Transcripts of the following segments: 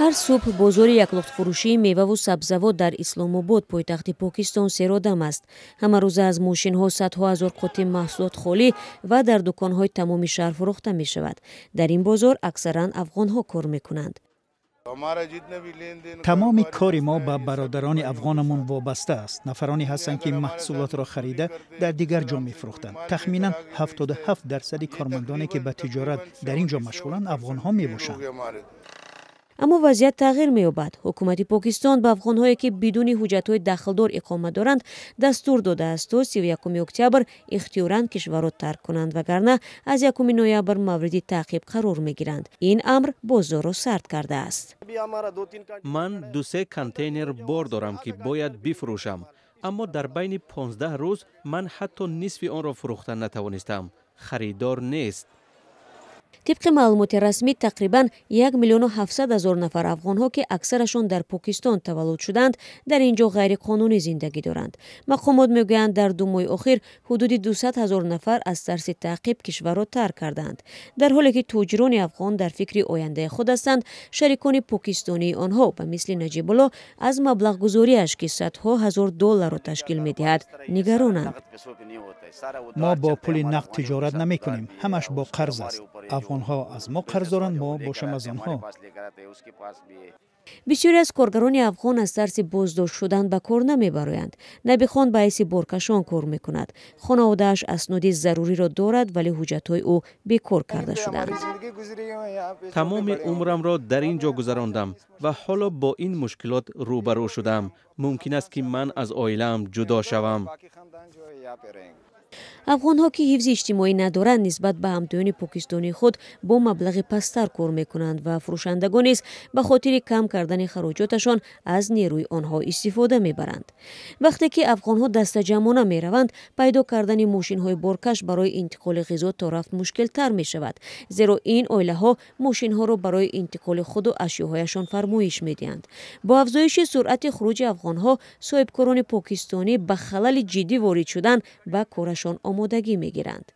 ҳар субҳ бозори яклуқтфурӯшии меваву сабзавот дар исломобод пойтахти покистон серодам аст ҳамарӯза аз мошинҳо садҳо ҳазор қоти маҳсулот холӣ ва дар дуконҳои тамоми шаҳр фурӯхта мешавад дар ин бозор аксаран афғонҳо кор мекунанд тамоми кори мо ба бародарони афғонамон вобаста аст нафароне ҳастанд ки маҳсулотро харида дар дигар ҷо мефурӯхтанд тахминан 77 дарсади кормандоне ки ба тиҷорат дар ин ҷо машғуланд афғонҳо мебошанд аммо вазъият тағйир меёбад. Ҳукумати покистон ба афғонҳое ки бидуни ҳуҷҷатҳои дахлдор иқома доранд дастур додааст то 31 октябр ихтиёран кишварро тарк кунанд вагарна аз 1 ноябр мавриди таъқиб қарор мегиранд. Ин амр бозорро сард кардааст. Ман дусе контейнер бор дорам ки бояд бифурӯшам. Аммо дар байни 15 рӯз ман ҳатто нисфи онро фурӯхта натавонистам. Харидор нест тибқи маълумоти расмӣ тақрибан 1 миллиону 700 ҳазор нафар афғонҳо ки аксарашон дар покистон таваллуд шуданд дар ин ҷо ғайриқонунӣ зиндагӣ доранд. Мақомот мегӯянд дар ду моҳи охир ҳудуди 200 ҳазор нафар аз тарси таъқиб кишварро тарк карданд. Дар ҳоле ки тоҷирони афғон дар фикри ояндаи худ ҳастанд шарикони покистонии онҳо ба мисли наҷибулло аз маблағгузориаш ки садҳо ҳазор долларро ташкил медиҳад нигаронанд. Мо бо пули нақд тиҷорат намекунем. Ҳамаш бо қарз аст онҳо аз мо қарз доранд мо бошам аз онҳо бисёре аз коргарони афғон аз тарси боздошт шудан ба кор намебароянд набихон ба ҳайси боркашон кор мекунад хонаводааш асноди заруриро дорад вале ҳуҷҷатҳои ӯ бекор карда шуданд тамоми умрамро дар ин ҷо гузарондам ва ҳоло бо ин мушкилот рӯбарӯ шудам мумкин аст ки ман аз оилаам ҷудо шавам Афғонҳо ки ҳифзи иҷтимоӣ надоранд нисбат ба ҳамтоёни покистонии худ бо маблағи пасттар кор мекунанд ва фурӯшандагон низ ба хотири кам кардани хароҷоташон аз нерӯи онҳо истифода мебаранд. Вақте ки афғонҳо дастаҷамона мераванд пайдо кардани мошинҳои боркаш барои интиқоли ғизо то рафт мушкилтар мешавад зеро ин оилаҳо мошинҳоро барои интиқоли худу ашёҳояшон фармоиш медиҳанд. Бо афзоиши суръати хуруҷи афғонҳо соҳибкорони покистонӣ ба халали ҷиддӣ ворид шудан ба корашон خودشون آمادگی می گیرند.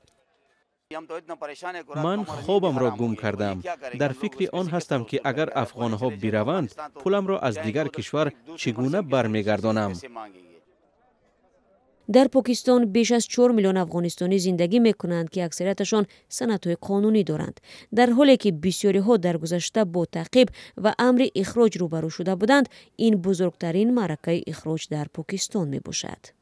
من خوبم را گم کردم. در فکر آن هستم که اگر افغان ها بیروند پولم را از دیگر کشور چگونه برمیگردانم. در پاکستان بیش از 4 میلیون افغانستانی زندگی می‌کنند که اکثریتشان سنت های قانونی دارند در حالی که بسیاری ها در گذشته با تعقیب و امر اخراج روبرو شده بودند این بزرگترین مرکه اخراج در پاکستان می‌باشد